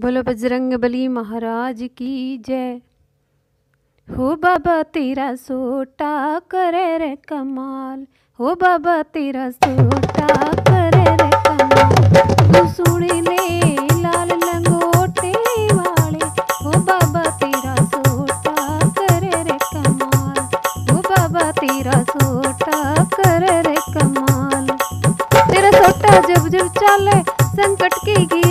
बोलो बजरंग बली महाराज की जय। हो बाबा तेरा सोटा करे रे कमाल। हो बाबा तेरा सोटा करे रे कमाल। तू सुन ले लाल लंगोटे वाले। हो बाबा तेरा सोटा करे रे कमाल। हो बाबा तेरा सोटा करे रे कमाल। तेरा सोटा जब जब चले, संकट की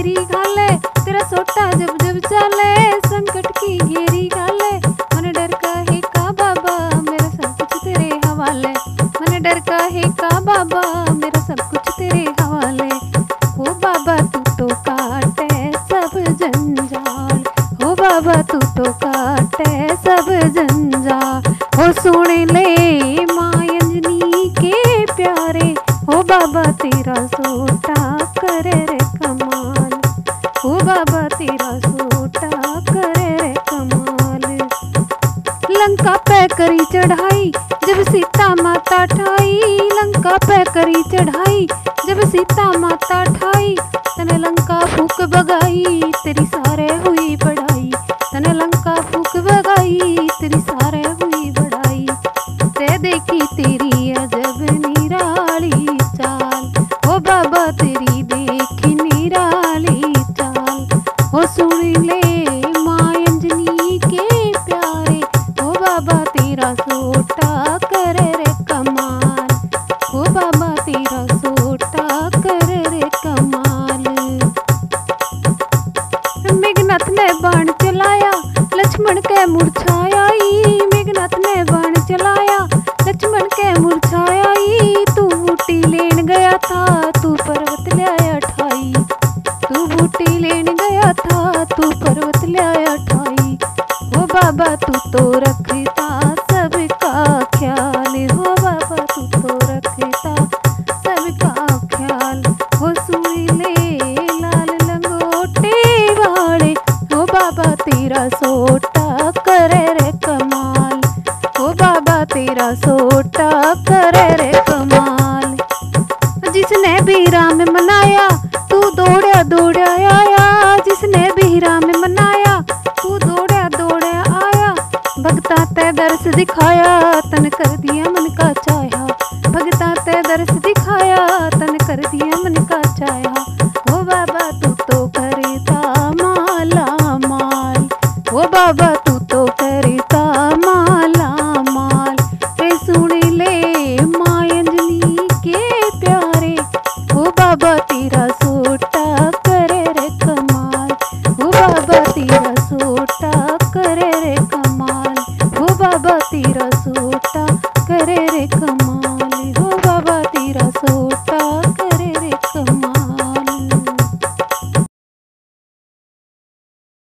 सोटा जब जब चले संकट की घेरी घाले मन डर का है का बाबा, मेरा सब कुछ तेरे हवाले। मन डर का है का बाबा, मेरा सब कुछ तेरे हवाले। हो बाबा, तू तो काटे सब जंजाल। हो बाबा, तू तो काटे सब जंजाल। हो सुन ले मायंजनी के प्यारे। हो बाबा, तेरा सोटा करे लंका पे करी चढ़ाई जब सीता माता ठाई लंका पै करी लक्ष्मण के मुरझायाई, मेघनाथ ने बाण चलाया लक्ष्मण के मुरझायाई, तू बूटी लेन गया था, तू पर्वत ले ठाई। तू बूटी लेन गया था, तू पर्वत ले ठाई। ओ बाबा, तू तो रखता, सबका ख्याल। हो बाबा, तू तो रखता, सबका ख्याल। हो सुन ले लाल लंगोटे वाले हो बाबा, तेरा सोटा बाबा तेरा सोटा करे रे कमाल। जिसने भी राम मनाया, तू दौड़ा दौड़ा आया। जिसने भी राम मनाया, तू दौड़ा दौड़ा आया। भगता ते दर्श दिखाया, तन कर दिया मन का चाया। भगता ते दर्श दिखाया, तन कर दिया मन का चाया। ओ बाबा तू तो करता माला माल। ओ बाबा तू